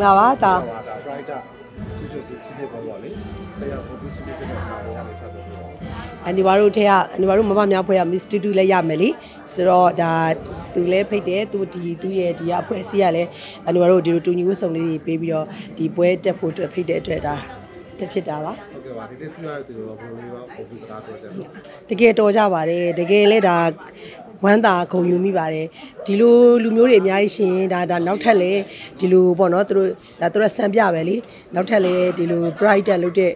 ငါပါဒါဒါဒါ writer ချူချူစီချင်းဖြစ်ပေါ်ပါလေတရားပုံပြီးချင်းဖြစ်တဲ့အားတွေကနေဆက်ပြီးတော့အန်ဒီဝါတို့ထဲကအန်ဒီဝါတို့မမများဖွဲ့ရ Miss Tutu လည်းရမယ်လေဆိုတော့ဒါသူလည်းဖိတ်တယ်သူဒီသူရဲ့ဒီကအဖွဲ့အစည်းကလည်းအန်ဒီဝါတို့ဒီလိုတူညီဝတ်စုံလေးတွေပေးပြီးတော့ဒီပွဲတက်ဖို့အတွက်ဖိတ်တဲ့အတွက်ဒါတက်ဖြစ်တာပါဟုတ်ကဲ့ပါဒီနေ့စီးရတဲ့သူတို့ဘယ်လိုလဲပုံပြီးစကားပြောချင်လဲတကယ်တော်ကြပါတယ်တကယ်လဲဒါ ဝမ်းသာဂုဏ်ယူမိပါတယ်ဒီလိုလူမျိုးတွေအများကြီးရှင်ဒါဒါနောက်ထပ်လဲဒီလိုပေါ့နော်သူတို့ဒါသူတို့ဆံပြပဲလေနောက်ထပ်လဲဒီလို bright လုပ်တဲ့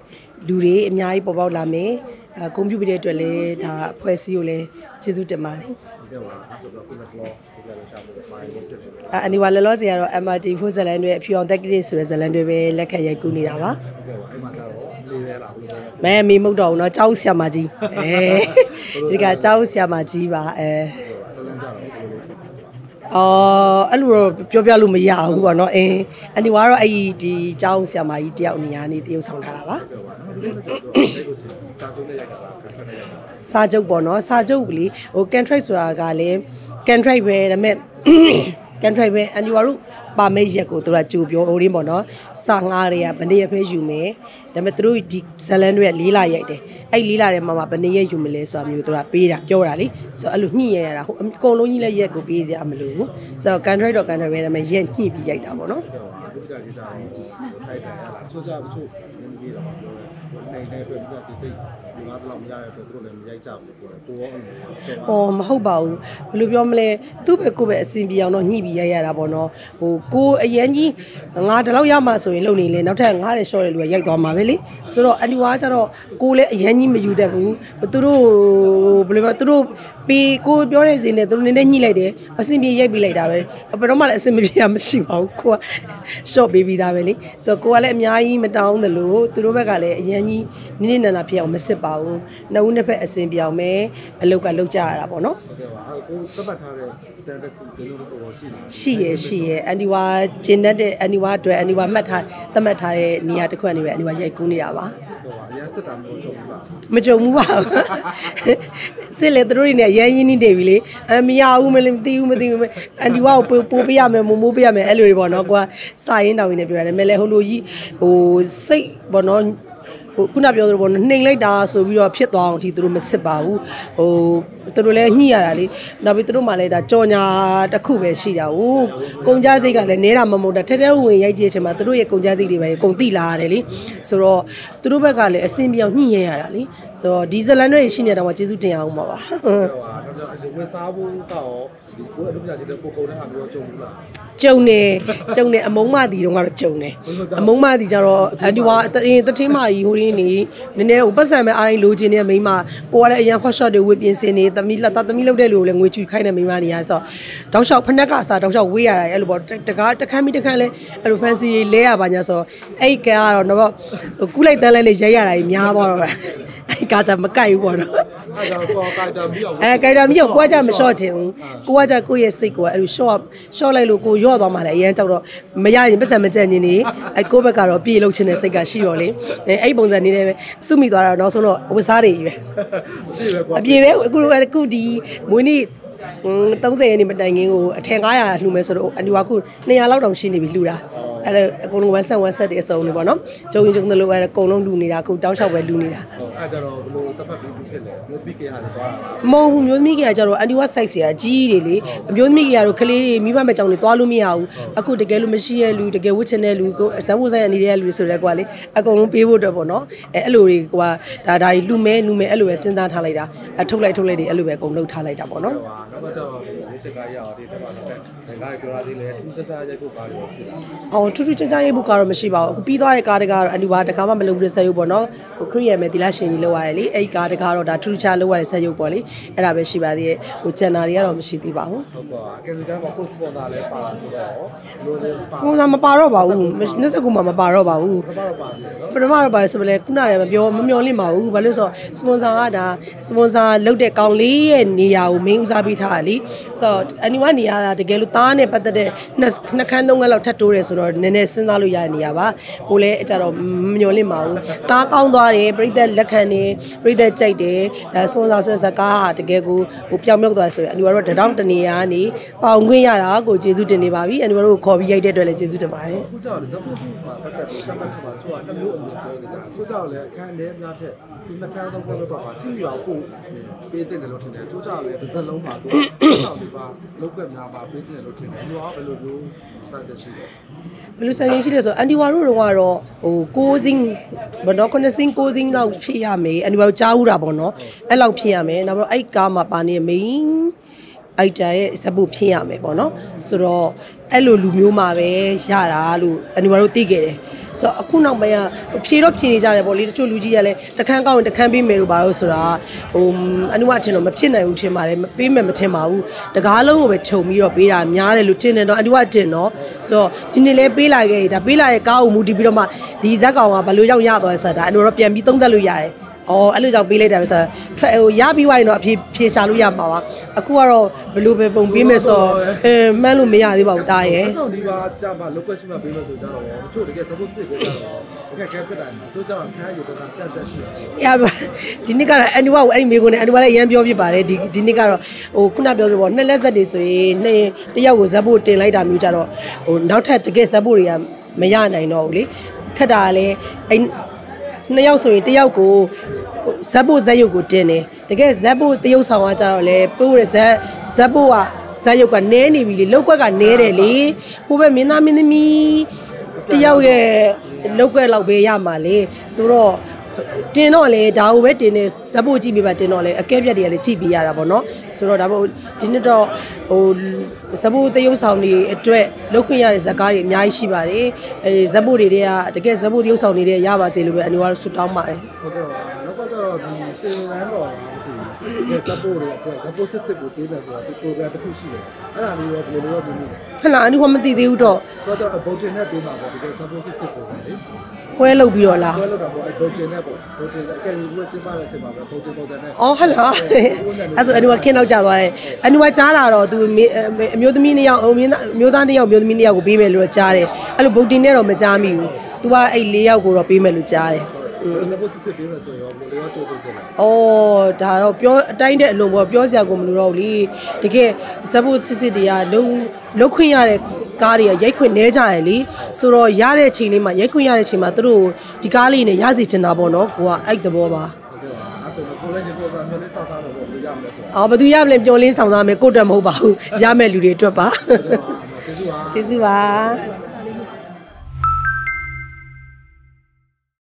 လူတွေအများကြီးပေါ်ပေါက်လာမယ်အဲကွန်ပျူတာတဲ့အတွက်လဲဒါအဖွဲ့အစည်းကိုလဲကျေးဇူးတင်ပါတယ် ဟုတ်ကဲ့ပါဆိုတော့ခုနကလောဒီကလည်းရှာဖို့ပိုင်းလို့ဖြစ်တယ်ဟုတ် အအနီဝါလောလောဆယ်ကတော့ MRT ဖို့ဇလန်တွေအဖြူအောင်တက်ကလေးဆိုတဲ့ဇလန်တွေပဲလက်ခံရိုက်ကူးနေတာပါ ကဲ့ပါအဲ့မှာကျတော့လေးရဲလားဘယ်လိုလဲ မဲမေမဟုတ်တော့ဘူးเนาะကျောင်းဆရာမကြီးအဲ ဒီကကျောင်းဆရာမကြီးပါအဲဇလန်ကြတော့ဘယ်လိုလဲအော်အဲ့လိုတော့ပြောပြလို့မရဘူးပေါ့နော်အင်းအနီဝါကတော့အဲ့ဒီဒီကျောင်းဆရာမကြီးတယောက်နေရာနေတရုပ်ဆောင်ထားတာပါဟုတ်ကဲ့ပါနော်ဒီလိုမျိုးတော့ဒီကိုစီစာချုပ်နဲ့ရိုက်တာပါခက်ခဲတယ်စာချုပ်ပေါ့နော်စာချုပ်ကလေဟို contract ဆိုတာကလည်း contract ပဲဒါပေမဲ့ contract ပဲအန်ဒီဝါတို့ပါမေးရက်ကိုသူကကြိုပြောဟိုရင်းပေါ့နော်စာငါးတွေကဘယ်နှစ်ရက်ပဲယူမယ်ဒါပေမဲ့သူတို့ဒီဇလန်တွေကလေးလာရိုက်တယ်အဲ့လေးလာတဲ့မှာမှာဘယ်နှစ်ရက်ယူမလဲဆိုတာမျိုးသူကပေးတာပြောတာလေဆိုတော့အဲ့လိုညှိရရတာဟိုအကုန်လုံးကြီးလည်းရက်ကိုပေးစရာမလိုဘူးဆိုတော့ contract တော့ contract ပဲဒါပေမဲ့ရက်ညှိပြီးရိုက်တာပေါ့နော်ဟုတ်ကဲ့ပါဒီကကြီးကြတော့ထိုက်တယ်ရလားချိုးကြချိုးနည်းနည်းတော့ပြောတယ်နိုင်တဲ့အတွက်ဒီကတိတ် ဒီမှာတော့မရတဲ့အတွက်သူတို့လည်းမရိုက်ကြဘူးပြောတယ်ကိုရောအဲ့လို။အော်မဟုတ်ပါဘူး။ဘယ်လိုပြောမလဲ။သူ့ပဲကိုယ့်ပဲအစီအပြေအောင်တော့ညှိပြီးရိုက်ရတာပေါ့နော်။ဟိုကိုအရင်ကြီးငါဒီလောက်ရမှဆိုရင်လုံနေလေနောက်ထပ်ငါးတယ်ရှော့တယ်လူကရိုက်သွားမှာပဲလေ။ဆိုတော့အနီဝါကျတော့ကိုလည်းအရင်ကြီးမယူတတ်ဘူး။သူတို့ဘယ်လိုပြောသူတို့ပြီးကိုပြောတဲ့စင်းနဲ့သူတို့နည်းနည်းညှိလိုက်တယ်။အစီအပြေရိုက်ပြီးလိုက်တာပဲ။ဘယ်တော့မှလည်းအစီအမပြေတာမရှိပါဘူး။ကိုကရှော့ပေးပြီးသားပဲလေ။ဆိုတော့ကိုကလည်းအများကြီးမတောင်းသလိုသူတို့ဘက်ကလည်းအရင်ကြီးနည်းနည်းနာနာဖြစ်အောင်မစစ်ပါဘူး။နှစ်ဦးနှစ်ဖက်အစဉ်ပြောင်းမယ်အလုတ်ကလုတ်ကြရတာပေါ့နော်။ဟုတ်ကဲ့ပါအဲ့ကိုသတ်မှတ်ထားတဲ့တန်တဲ့ခုဇလုံးတော့ပေါ်ရှိတယ်ရှိရရှိရအန်ဒီဝါဂျင်းတတ်တဲ့အန်ဒီဝါအတွက်အန်ဒီဝါမှတ်ထားသတ်မှတ်ထားတဲ့နေရာတစ်ခုကနေပဲအန်ဒီဝါရိုက်ကူးနေတာပါဟုတ်ပါအရင်စစ်တာမျိုးကြုံဘူးလားမကြုံဘူးပါဘူးစစ်လေသူတို့တွေနဲ့ရမ်းရင်းနေတယ်ပြီလေအမရဘူးမလို့မသိဘူးမသိဘူးအန်ဒီဝါကိုပို့ပေးရမယ်မမိုးပေးရမယ်အဲ့လိုတွေပေါ့နော်ကွာစာရင်းတောင်ရင်းနဲ့ပြောရတယ်မဲလေဟိုလိုကြီးဟိုစိတ်ပေါ့နော် ဟိုခုနပြောသလိုပေါ့နော်နှိမ်လိုက်တာဆိုပြီးတော့ဖြစ်သွားအောင်ဒီသူတို့မစစ်ပါဘူးဟိုသူတို့လည်းညှိရတာလေနောက်ပြီးသူတို့မှလည်းဒါကြော်ညာတစ်ခုပဲရှိတာဟိုကုန်ကြစိတ်ကလည်းနဲတာမမဟုတ်တာထဲထဲဝင်ရိုက်ကြည့်ချင်မှာသူတို့ရဲ့ကုန်ကြစိတ်တွေပဲကုန်တိလာရတယ်လေဆိုတော့သူတို့ဘက်ကလည်းအစင်ပြောင်ညှိရရတာလေဆိုတော့ဒီဇလန်တွေရှိနေတာတော့ကျေးဇူးတင်အောင်ပါပါဟုတ်ပါတော့ဒီဝက်စားဖို့ကောဒီကိုအလုပ်ကြကြီးတဲ့ပုံပုံတဲ့ဟာမျိုးကြုံဘူးလားကျုံနေကျုံနေအမုံမတီတော့ကတော့ကျုံနေအမုံမတီကြတော့အဒီဝါတရင်တထင်းမကြီးဟိုရင်းနေနည်းနည်းဟိုပတ်စံမဲ့အားတိုင်းလိုချင်တဲ့မိန်းမကိုကလည်းအရန် hot shot တွေဝေပြင်စင်နေသမီးလက်သားသမီးလောက်တဲ့လူကိုလည်းငွေချူခိုင်းတဲ့မိန်းမနေရဆိုတော့တောက်လျှောက်ဖက်နှက်ကစားတောက်လျှောက်ဝေးရတာအဲ့လိုပေါ့တကားတခမ်းပြီးတခမ်းလဲအဲ့လို fancy လဲရပါညာဆိုအဲ့ကကတော့တော့ကူးလိုက်တန်းလဲနေရိုက်ရတာကြီးများသွားတော့အဲ့ ကကြမကြိုက်ဘူးပေါ့နော်အဲ့ဒါတော့ကိုက်တာပြီးအောင်အဲကြိုက်တာမြောက်ကိုကကြမလျှော့ချင်ဘူးကိုကကြကိုယ့်ရဲ့စိတ်ကိုအဲ့လို short short လိုက်လို့ကိုရော့သွားမှလည်းအရင်ကြောက်တော့မရရင်ပတ်စံမကြံနေနေအဲကိုယ့်ဘက်ကတော့ပြေလို့ချင်တဲ့စိတ်ကရှိရောလေအဲအဲ့ပုံစံနေနဲ့ပဲစုမိသွားတာတော့နောက်ဆုံးတော့ဝစားတွေကြီးပဲဒီပဲကွာအပြေပဲအခုအခုဒီမွေးနေ့30ရက်နေ့မတိုင်ခင်ကိုအထက်900လှူမယ်ဆိုတော့အနီဝါခု200လောက်တောင်ရှိနေပြီလှူတာ အဲ့ဒါအကုန်လုံးဝက်ဆက်ဝက်ဆက်တွေအစုံတွေပေါ့နော်ကျုံရင်ကျုံတယ်လို့အဲ့အကုန်လုံးလှူနေတာအခုတောက်လျှောက်ပဲလှူနေတာအဲ့ကြတော့ဘလို့တပတ်ပြီးဖြစ်လဲမျိုးပြီးကြရတယ်သွားတာလားမဟုတ်ဘူးမျိုးသမီးကြီးကကြတော့အန်တီဝါ size ကြီးကြီးတွေလေအမျိုးသမီးကြီးကတော့ကလေးတွေမိဘမဲ့ကြောင်တွေသွားလို့မရဘူးအခုတကယ်လို့မရှိရဲ့လူတကယ်ဝတ်ချင်တဲ့လူကိုဇဝတ်ဆိုင်ရနေတဲ့လူဆိုတဲ့ကွာလေအကုန်လုံးပေးဖို့တော့ပေါ့နော်အဲအဲ့လိုတွေကွာဒါဒါကြီးလူမဲလူမဲအဲ့လိုပဲစဉ်းစားထားလိုက်တာအထုတ်လိုက်ထုတ်လိုက်တွေအဲ့လိုပဲအကုန်လုပ်ထားလိုက်တာပေါ့နော်ဟိုဟာတော့ကျတော့ဒီစကားရအောင်ဒီတက်ပါတော့တဲ့ငါပြောရသေးလေသူစစရိုက်ဖို့ပါလို့ရှိတာအော်ထူးထူးခြားခြားရေးဘူးကတော့မရှိပါဘူးအခုပြီးသွားတဲ့ကားတကားတော့အန်တီဝါတကားမှမလုပ်ဘူးတဲ့ဆက်ရုပ်ပေါ့နော်ဟိုခရီးရမယ်ဒီလားရှင်ကြီးလောက်ရတယ်လေအဲ့ဒီကားတကားတော့ဒါထူးထူးခြားလုပ်ရတဲ့ဆက်ရုပ်ပေါ့လေအဲ့ဒါပဲရှိပါသေးရဲ့ဟိုကျန်တာတွေကတော့မရှိသေးပါဘူးဟုတ်ပါကင်မရာမှာကိုစပွန်ဆာလည်းပါလာဆိုတော့လို့လည်းပါစပွန်ဆာမပါတော့ပါဘူး29မှာမပါတော့ပါဘူးတော့ပါပြီနော်ပထမတော့ပါဆိုပလဲခုနကလည်းမပြောမမျောလင့်ပါဘူးဘာလို့ဆိုတော့စပွန်ဆာကဒါစပွန်ဆာလုပ်တဲ့ကောင်လေးရဲ့နေရာကို main ဦးစားပေးထားတာလीဆိုတော့အနီဝနေရာကတကယ်လို့သားနဲ့ပတ်သက်တဲ့နှစ်နှစ်ခန်းသုံးခန်းလောက်ထပ်တိုးတယ်ဆိုတော့နည်းနည်းစဉ်းစားလို့ရတဲ့နေရာပါကိုလည်းအတတော့မညှော်လင့်ပါဘူးကားကောင်းသွားတယ်ပြိသက်လက်ခံနေပြိသက်ကြိုက်တယ်ဒါစပွန်ဆာဆိုတဲ့ဇကားဟာတကယ်ကိုဟိုပြောင်းမြောက်သွားဆိုရင်အန်ဒီဝါတို့တတောင်းတနေရာကနေပေါင်ခွင့်ရတာကိုကျေးဇူးတင်နေပါပြီအန်ဒီဝါတို့ကိုခေါ်ပြီးရိုက်တဲ့အတွက်လည်းကျေးဇူးတင်ပါတယ်ခုကြောက်လေဇက်ဖို့စုမှာပတ်သက်ပြီးတတ်မှတ်ချက်မှာသူကတစ်မျိုးအမြင်ပြောနေကြတာသူကြောက်လေအခန်းထဲများထက်ဒီနှစ်ခန်းသုံးခန်းလောက်တော့တိရောကိုပေးတဲ့လို့ထင်တယ်သူကြောက်လေတစ်စက်လုံးမှာသူကြောက်ဒီပါလောက်ကများပါပေးတဲ့လို့ထင်တယ်သူကဘယ်လိုမျိုးစတဲ့ရှိတယ်ဘယ်လိုဆိုင်ရင်ရှိလဲဆိုတော့အန်ဒီဝါတို့တော့ကတော့ဟို6စင်းဘာတော့9စင်း6စင်းလောက်ဖြစ်ရမယ်အန်ဒီဝါတို့ကြားဦးတာပေါ့နော်အဲ့လောက်ဖြစ်ရမယ်နောက်ပြီးတော့အဲ့ကားမှာပါနေ main အိုက်တာရဲ့ဇက်ဖို့ဖြစ်ရမယ်ပေါ့နော်ဆိုတော့အဲ့လိုလူမျိုးမှာပဲရတာလို့အန်ဒီဝါတို့သိခဲ့တယ်ဆိုတော့အခုနောက်ပိုင်းကဖြေတော့ဖြေနေကြတယ်ပေါ့လေတချို့လူကြီးကလည်းတခန်းကောက်ရင်တခန်းပေးမယ်လို့ပါလို့ဆိုတာဟိုအန်ဒီဝါထင်တော့မဖြစ်နိုင်ဘူးထင်ပါတယ်မပေးမယ်မထင်ပါဘူးတကားလုံးကိုပဲခြုံပြီးတော့ပေးတာများတယ်လို့ထင်တယ်တော့အန်ဒီဝါတင်တော့ဆိုတော့ဒီနေ့လဲပေးလာခဲ့ရဒါပေးလာတဲ့ကားကိုမူတည်ပြီးတော့မှဒီဇက်ကောင်ကဘယ်လိုရောက်ရသွားလဲဆိုတာဒါအန်ဒီဝါတော့ပြန်ပြီးသုံးသပ်လို့ရတယ် အော်အဲ့လိုကြောင့်ပေးလိုက်တာပဲဆိုတော့ထွက်ဟိုရပြီးွားရင်တော့အဖြေဖြေရှာလို့ရမှာပါအခုကတော့ဘယ်လိုပဲပုံပေးမယ်ဆိုတော့အဲမှန်းလို့မရသေးပါဘူးတားရဲ့အဆောင်ဒီပါကြာမှ local ရှိမှပေးမယ်ဆိုကြတော့တချို့တကယ် support စစ်ကိုကြတော့တကယ်ကဲပြတ်တယ်သူကြောက်ခန်းယူတော့တတ်တတ်ရှိတယ်ရပါဒီနေ့ကတော့အန်ဒီဝါကိုအဲ့ဒီမေကွန်းနဲ့အန်ဒီဝါလည်းရမ်းပြောပြပါတယ်ဒီဒီနေ့ကတော့ဟိုခုနပြောဆိုပေါ့နှစ်လက်ဆက်တွေဆိုရင်နှစ်တယောက်ကိုဇက်ဖို့တင်လိုက်တာမျိုးကြတော့ဟိုနောက်ထပ်တကယ်ဇက်ဖို့တွေကမရနိုင်တော့ဘူးလေခက်တာကလည်းအဲ့ နှစ်ယောက်ဆိုရင်တယောက်ကိုဇက်ဖို့ဇက်ရုပ်ကိုတင်တယ်တကယ်ဇက်ဖို့တရုပ်ဆောင်ကကြတော့လေပို့ရဇက်ဇက်ဖို့ကဇက်ရုပ်ကနဲနေပြီလေလောက်ကွက်ကနဲတယ်လေဟိုဘက်မင်းသားမင်းသမီးတယောက်ရဲ့လောက်ကွက်လောက်ပဲရမှာလေဆိုတော့ တင်တော့လေဒါကိုပဲတင်နေဇက်ဖို့ကြည့်ပြပါတင်တော့လေအကဲပြက်တွေကလည်းကြည့်ပြရတာပေါ့နော်ဆိုတော့ဒါမို့ဒီနှစ်တော့ဟိုဇက်ဖို့တရုပ်ဆောင်တွေအတွက်လောက်ခွင့်ရတဲ့ဇက်ကားတွေအများကြီးရှိပါတယ်အဲဇက်ဖို့တွေတွေကတကယ်ဇက်ဖို့တရုပ်ဆောင်တွေရပါစေလို့ပဲအနူကတော့ဆုတောင်းပါတယ်ဟုတ်ကဲ့ပါနောက်ကတော့ဒီစေလန်တော့ဒီ support တွေအတွက် support စစ်စစ်ကိုပေးမယ်ဆိုတာဒီ program တစ်ခုရှိတယ်အဲ့ဒါလေးရောဘယ်လိုရောဒီနေ့ ဟလာအနူကမသိသေးဘူးတော့တော့တော့ voting နဲ့ပေးမှာပေါ့ဒီ support စစ်စစ်ကိုပဲလေပွဲလုပ်ပြီးတော့လားဘယ်လိုတော့ပေါ့ voting နဲ့ပေါ့ voting နဲ့အကယ်လို့ကျင်းပတဲ့အချိန်မှာပဲ voting ပုံစံနဲ့အော်ဟလာအဲ့ဆိုအနူကခင်းတော့ကြာသွားတယ်အနူကကြားလာတော့သူအမျိုးသမီးနှစ်ယောက်အမျိုးသားနှစ်ယောက်အမျိုးသမီးနှစ်ယောက်ကိုပေးမယ်လို့ကြားတယ်အဲ့လိုဗုတ်တင်နဲ့တော့မကြားမိဘူးသူကအဲ့လေးယောက်ကိုတော့ပေးမယ်လို့ကြားတယ် support စစ်စစ်ပေးမယ်ဆိုရောဘယ်လိုရောကြိုးပေးချင်လဲ။အော်ဒါတော့ပြောအတိုင်းတဲ့အလုံးပေါ့ပြောစရာကိုမလိုတော့ဘူးလေ။တကယ်ဇက်ဖို့စစ်စစ်တွေကလုံလုတ်ခွင့်ရတဲ့ကားတွေကရိုက်ခွင့်နေကြရလေ။ဆိုတော့ရတဲ့ချိန်လေးမှာရိုက်ခွင့်ရတဲ့ချိန်မှာသူတို့ဒီကားလေးနဲ့ရစီချင်တာပေါ့နော်။ကိုကအဲ့သဘောပါဟုတ်ကဲ့ပါအဲ့ဆိုတော့ကိုလည်းဒီပေါ်စားမျိုးလေးစောက်စားတော့ပေါ့ဘယ်လိုရမလဲဆိုတော့။အော်ဘယ်သူရမလဲပြောလင်းဆောင်သားမယ်ကိုယ့်တက်မဟုတ်ပါဘူး။ရမဲ့လူတွေအတွက်ပါကျေးဇူးပါ။ကျေးဇူးပါ။